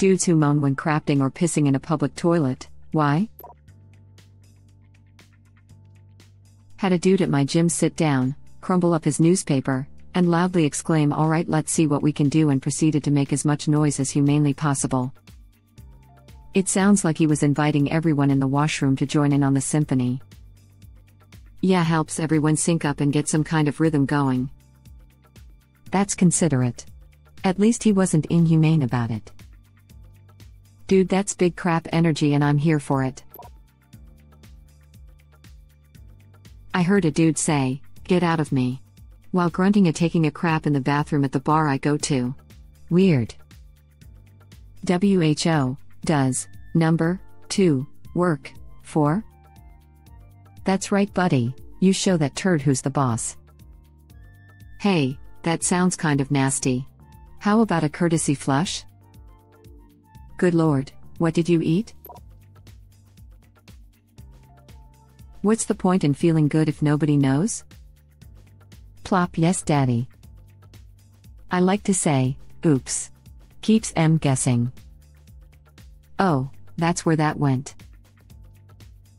Dudes who moan when crafting or pissing in a public toilet. Why? Had a dude at my gym sit down, crumble up his newspaper, and loudly exclaim, Alright, let's see what we can do, and proceeded to make as much noise as humanely possible. It sounds like he was inviting everyone in the washroom to join in on the symphony. Yeah, helps everyone sync up and get some kind of rhythm going. That's considerate. At least he wasn't inhumane about it. Dude, that's big crap energy, and I'm here for it. I heard a dude say, Get out of me. While grunting at taking a crap in the bathroom at the bar I go to. Weird. WHO, does, number, 2, work, for? That's right, buddy, you show that turd who's the boss. Hey, that sounds kind of nasty. How about a courtesy flush? Good lord, what did you eat? What's the point in feeling good if nobody knows? Plop, yes, daddy. I like to say, oops. Keeps M guessing. Oh, that's where that went.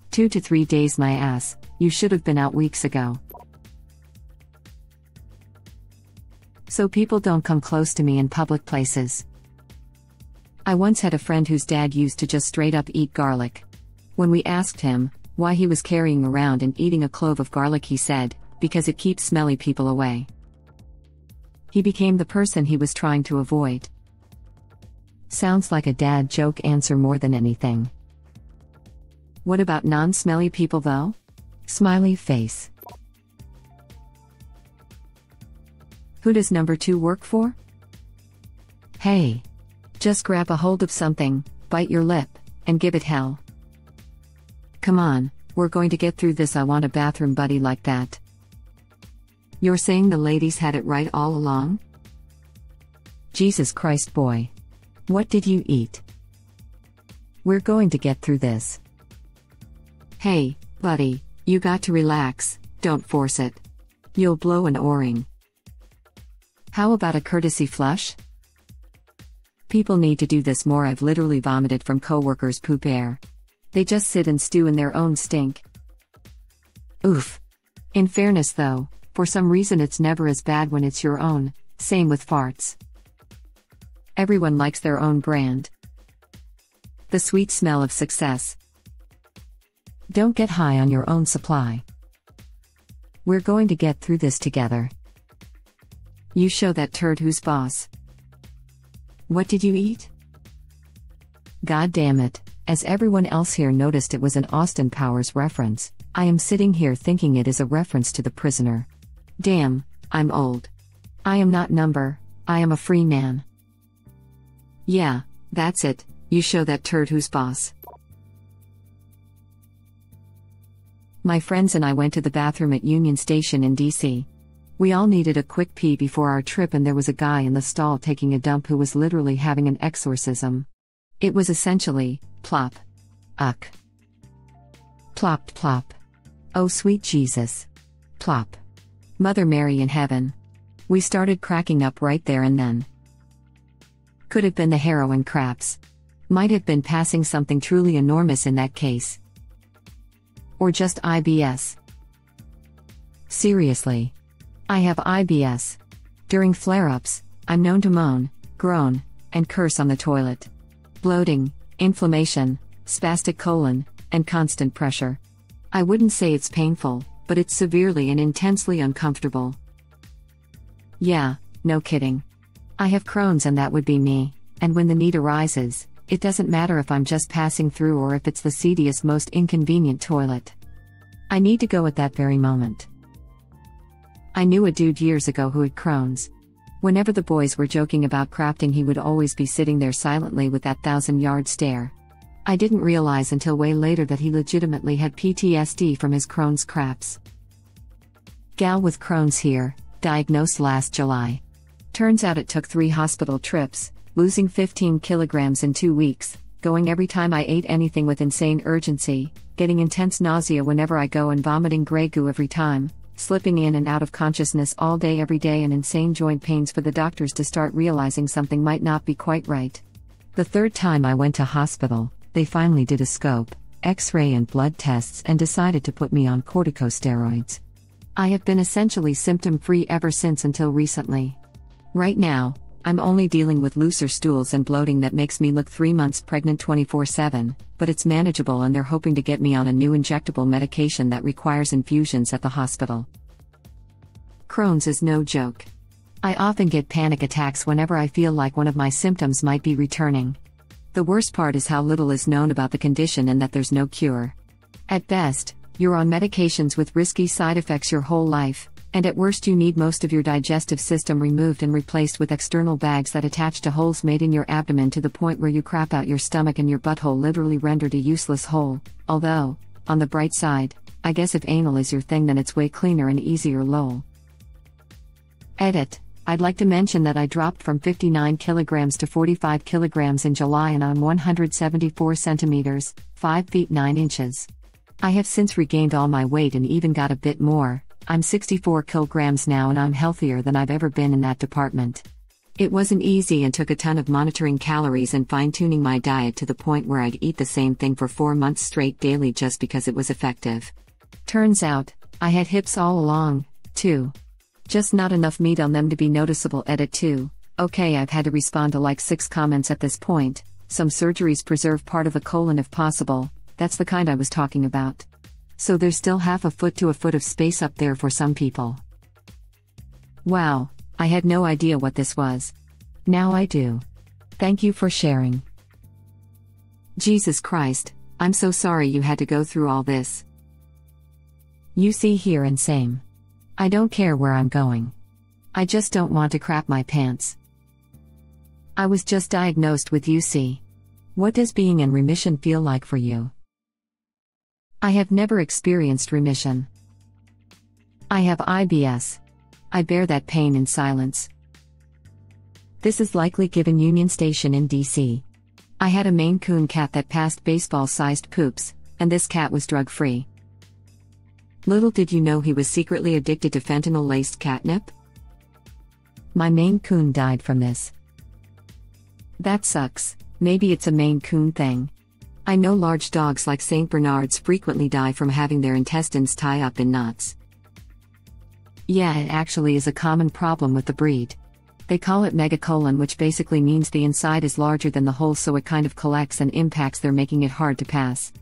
Two to three days, my ass, you should have been out weeks ago. So people don't come close to me in public places. I once had a friend whose dad used to just straight up eat garlic. When we asked him why he was carrying around and eating a clove of garlic, he said, because it keeps smelly people away. He became the person he was trying to avoid. Sounds like a dad joke answer more than anything. What about non smelly people though? Smiley face. Who does number two work for? Hey. Just grab a hold of something, bite your lip, and give it hell. Come on, we're going to get through this. I want a bathroom buddy like that. You're saying the ladies had it right all along? Jesus Christ, boy. What did you eat? We're going to get through this. Hey, buddy, you got to relax, don't force it. You'll blow an o ring. How about a courtesy flush? People need to do this more. I've literally vomited from coworkers' poop air. They just sit and stew in their own stink. Oof. In fairness, though, for some reason it's never as bad when it's your own, same with farts. Everyone likes their own brand. The sweet smell of success. Don't get high on your own supply. We're going to get through this together. You show that turd who's boss. What did you eat? God damn it, as everyone else here noticed it was an Austin Powers reference, I am sitting here thinking it is a reference to the prisoner. Damn, I'm old. I am not number, I am a free man. Yeah, that's it, you show that turd who's boss. My friends and I went to the bathroom at Union Station in DC. We all needed a quick pee before our trip, and there was a guy in the stall taking a dump who was literally having an exorcism. It was essentially plop. Uck. Plopped plop. Oh, sweet Jesus. Plop. Mother Mary in heaven. We started cracking up right there and then. Could have been the heroin craps. Might have been passing something truly enormous in that case. Or just IBS. Seriously. I have IBS. During flare ups, I'm known to moan, groan, and curse on the toilet. Bloating, inflammation, spastic colon, and constant pressure. I wouldn't say it's painful, but it's severely and intensely uncomfortable. Yeah, no kidding. I have Crohn's and that would be me, and when the need arises, it doesn't matter if I'm just passing through or if it's the seediest, most inconvenient toilet. I need to go at that very moment. I knew a dude years ago who had Crohn's. Whenever the boys were joking about crafting, he would always be sitting there silently with that thousand yard stare. I didn't realize until way later that he legitimately had PTSD from his Crohn's craps. Gal with Crohn's here, diagnosed last July. Turns out it took three hospital trips, losing 15 kilograms in two weeks, going every time I ate anything with insane urgency, getting intense nausea whenever I go, and vomiting grey goo every time, slipping in and out of consciousness all day every day and insane joint pains for the doctors to start realizing something might not be quite right. The third time I went to hospital, they finally did a scope, x ray, and blood tests and decided to put me on corticosteroids. I have been essentially symptom free ever since until recently. Right now, I'm only dealing with looser stools and bloating that makes me look three months pregnant 24 7, but it's manageable and they're hoping to get me on a new injectable medication that requires infusions at the hospital. Crohn's is no joke. I often get panic attacks whenever I feel like one of my symptoms might be returning. The worst part is how little is known about the condition and that there's no cure. At best, you're on medications with risky side effects your whole life, and at worst, you need most of your digestive system removed and replaced with external bags that attach to holes made in your abdomen to the point where you crap out your stomach and your butthole literally rendered a useless hole. Although, on the bright side, I guess if anal is your thing, then it's way cleaner and easier, lol. Edit. I'd like to mention that I dropped from 59 kilograms to 45 kilograms in July and I'm 174 centimeters, 5 feet 9 inches. I have since regained all my weight and even got a bit more, I'm 64 kilograms now and I'm healthier than I've ever been in that department. It wasn't easy and took a ton of monitoring calories and fine tuning my diet to the point where I'd eat the same thing for four months straight daily just because it was effective. Turns out, I had hips all along, too. Just not enough meat on them to be noticeable. Edit 2. Okay, I've had to respond to like six comments at this point. Some surgeries preserve part of the colon if possible, that's the kind I was talking about so there's still half a foot to a foot of space up there for some people. Wow, I had no idea what this was. Now I do. Thank you for sharing. Jesus Christ, I'm so sorry you had to go through all this. UC here and same. I don't care where I'm going. I just don't want to crap my pants. I was just diagnosed with UC. What does being in remission feel like for you? I have never experienced remission. I have IBS. I bear that pain in silence. This is likely given Union Station in DC. I had a Maine Coon cat that passed baseball sized poops, and this cat was drug free. Little did you know he was secretly addicted to fentanyl laced catnip? My Maine Coon died from this. That sucks, maybe it's a Maine Coon thing. I know large dogs like St. Bernards frequently die from having their intestines tie up in knots. Yeah, it actually is a common problem with the breed. They call it megacolon, which basically means the inside is larger than the hole, so it kind of collects and impacts their making it hard to pass.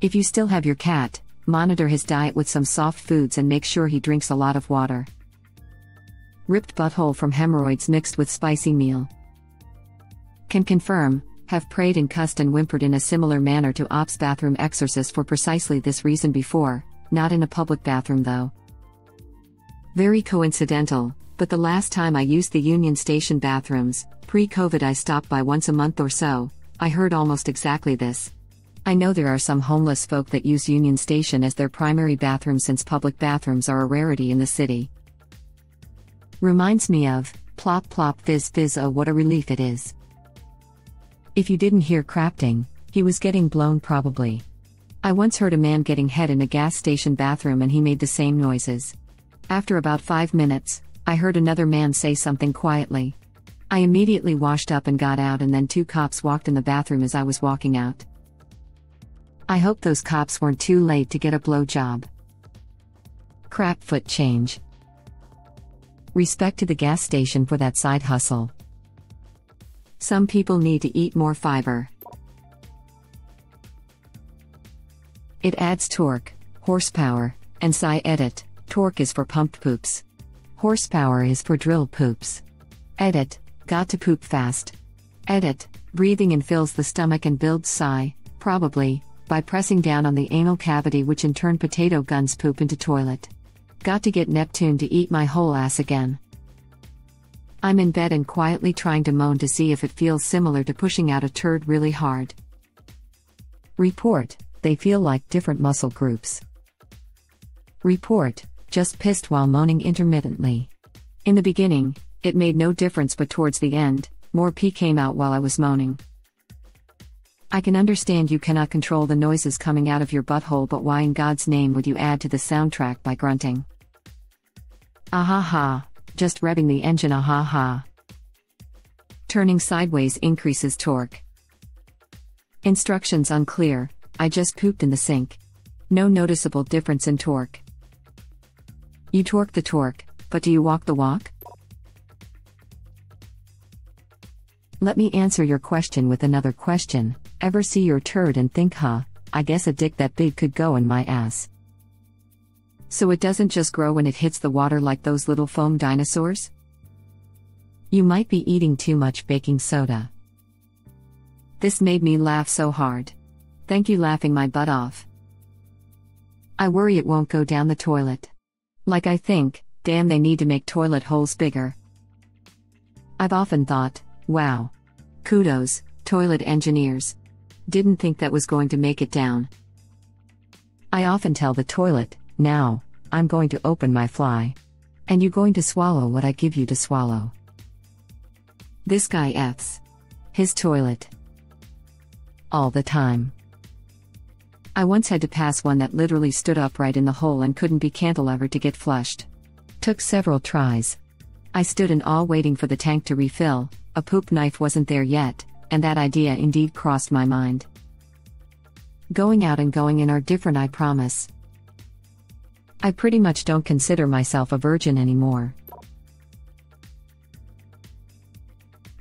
If you still have your cat, monitor his diet with some soft foods and make sure he drinks a lot of water. Ripped butthole from hemorrhoids mixed with spicy meal. Can confirm, have prayed and cussed and whimpered in a similar manner to Ops bathroom exorcist for precisely this reason before, not in a public bathroom though. Very coincidental, but the last time I used the Union Station bathrooms, pre COVID, I stopped by once a month or so, I heard almost exactly this. I know there are some homeless folk that use Union Station as their primary bathroom since public bathrooms are a rarity in the city. Reminds me of, plop plop fizz fizz oh what a relief it is. If you didn't hear crafting, he was getting blown probably. I once heard a man getting head in a gas station bathroom and he made the same noises. After about five minutes, I heard another man say something quietly. I immediately washed up and got out, and then two cops walked in the bathroom as I was walking out. I hope those cops weren't too late to get a blowjob. Crap foot change. Respect to the gas station for that side hustle. Some people need to eat more fiber. It adds torque, horsepower, and psi edit. Torque is for pumped poops. Horsepower is for drill poops. Edit, got to poop fast. Edit, breathing and fills the stomach and builds psi, probably, by pressing down on the anal cavity, which in turn potato guns poop into toilet. Got to get Neptune to eat my whole ass again. I'm in bed and quietly trying to moan to see if it feels similar to pushing out a turd really hard. Report, they feel like different muscle groups. Report, just pissed while moaning intermittently. In the beginning, it made no difference, but towards the end, more pee came out while I was moaning. I can understand you cannot control the noises coming out of your butthole, but why in God's name would you add to the soundtrack by grunting? Ahaha just revving the engine ah ha ha. Turning sideways increases torque. Instructions unclear, I just pooped in the sink. No noticeable difference in torque. You torque the torque, but do you walk the walk? Let me answer your question with another question. Ever see your turd and think, huh, I guess a dick that big could go in my ass? So it doesn't just grow when it hits the water like those little foam dinosaurs? You might be eating too much baking soda. This made me laugh so hard. Thank you laughing my butt off. I worry it won't go down the toilet. Like I think, damn they need to make toilet holes bigger. I've often thought, Wow. Kudos, toilet engineers. Didn't think that was going to make it down. I often tell the toilet, now, I'm going to open my fly. And you're going to swallow what I give you to swallow. This guy F's. His toilet. All the time. I once had to pass one that literally stood upright in the hole and couldn't be cantilevered to get flushed. Took several tries. I stood in awe waiting for the tank to refill, a poop knife wasn't there yet, and that idea indeed crossed my mind. Going out and going in are different, I promise. I pretty much don't consider myself a virgin anymore.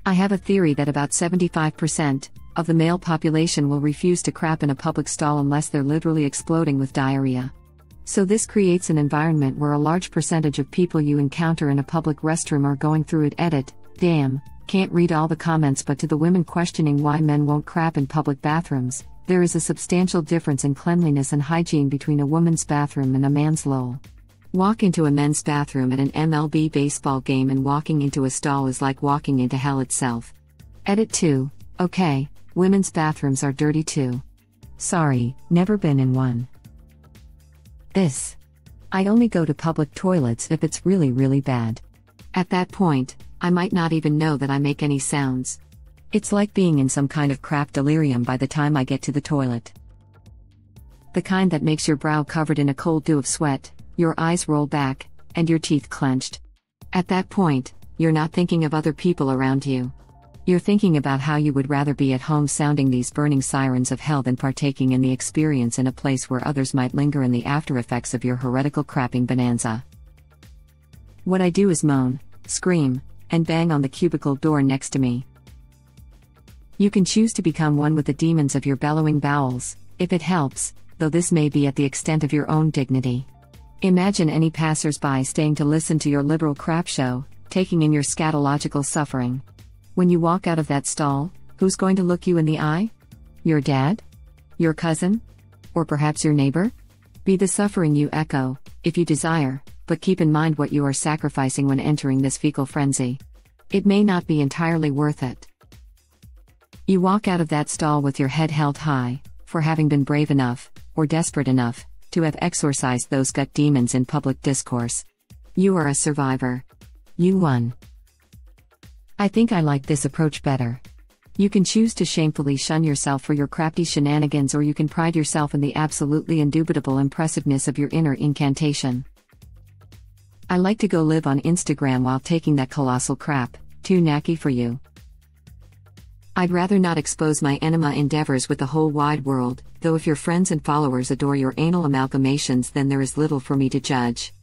I have a theory that about 75% of the male population will refuse to crap in a public stall unless they're literally exploding with diarrhea. So, this creates an environment where a large percentage of people you encounter in a public restroom are going through it. Edit, damn, can't read all the comments, but to the women questioning why men won't crap in public bathrooms, there is a substantial difference in cleanliness and hygiene between a woman's bathroom and a man's lol. Walk into a men's bathroom at an MLB baseball game and walking into a stall is like walking into hell itself. Edit 2. Okay, women's bathrooms are dirty too. Sorry, never been in one. This. I only go to public toilets if it's really, really bad. At that point, I might not even know that I make any sounds. It's like being in some kind of crap delirium by the time I get to the toilet. The kind that makes your brow covered in a cold dew of sweat, your eyes roll back, and your teeth clenched. At that point, you're not thinking of other people around you. You're thinking about how you would rather be at home sounding these burning sirens of hell than partaking in the experience in a place where others might linger in the after effects of your heretical crapping bonanza. What I do is moan, scream, and bang on the cubicle door next to me. You can choose to become one with the demons of your bellowing bowels, if it helps, though this may be at the extent of your own dignity. Imagine any passersby staying to listen to your liberal crap show, taking in your scatological suffering. When you walk out of that stall, who's going to look you in the eye? Your dad? Your cousin? Or perhaps your neighbor? Be the suffering you echo, if you desire, but keep in mind what you are sacrificing when entering this fecal frenzy. It may not be entirely worth it. You walk out of that stall with your head held high, for having been brave enough, or desperate enough, to have exorcised those gut demons in public discourse. You are a survivor. You won. I think I like this approach better. You can choose to shamefully shun yourself for your crafty shenanigans, or you can pride yourself in the absolutely indubitable impressiveness of your inner incantation. I like to go live on Instagram while taking that colossal crap, too knacky for you. I'd rather not expose my enema endeavors with the whole wide world, though if your friends and followers adore your anal amalgamations, then there is little for me to judge.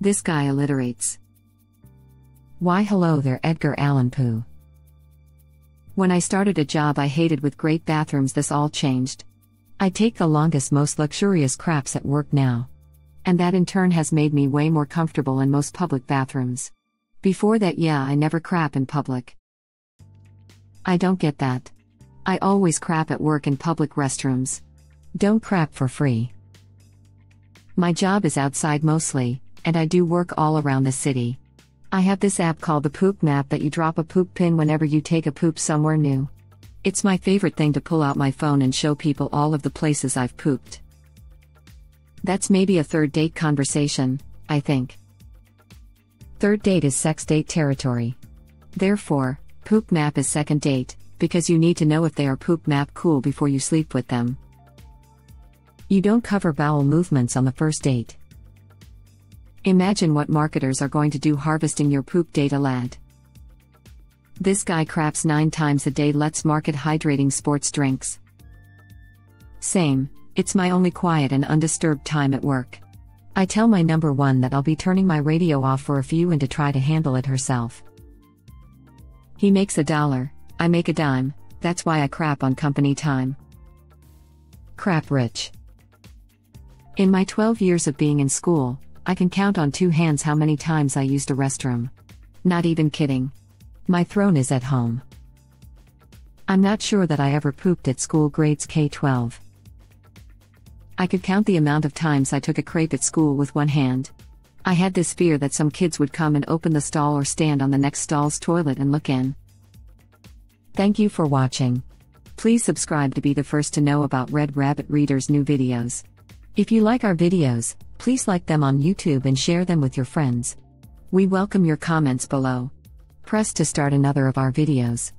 This guy alliterates. Why hello there, Edgar Allan Poe. When I started a job I hated with great bathrooms, this all changed. I take the longest, most luxurious craps at work now and that in turn has made me way more comfortable in most public bathrooms. Before that, yeah, I never crap in public. I don't get that. I always crap at work in public restrooms. Don't crap for free. My job is outside mostly, and I do work all around the city. I have this app called the Poop Map that you drop a poop pin whenever you take a poop somewhere new. It's my favorite thing to pull out my phone and show people all of the places I've pooped. That's maybe a third date conversation, I think. Third date is sex date territory. Therefore, poop map is second date, because you need to know if they are poop map cool before you sleep with them. You don't cover bowel movements on the first date. Imagine what marketers are going to do harvesting your poop data lad. This guy craps 9 times a day, let's market hydrating sports drinks. Same, it's my only quiet and undisturbed time at work. I tell my number one that I'll be turning my radio off for a few and to try to handle it herself. He makes a dollar, I make a dime, that's why I crap on company time. Crap rich. In my 12 years of being in school, I can count on two hands how many times I used a restroom. Not even kidding. My throne is at home. I'm not sure that I ever pooped at school grades K 12. I could count the amount of times I took a crepe at school with one hand. I had this fear that some kids would come and open the stall or stand on the next stall's toilet and look in. Thank you for watching. Please subscribe to be the first to know about Red Rabbit Reader's new videos. If you like our videos, please like them on YouTube and share them with your friends. We welcome your comments below. Press to start another of our videos.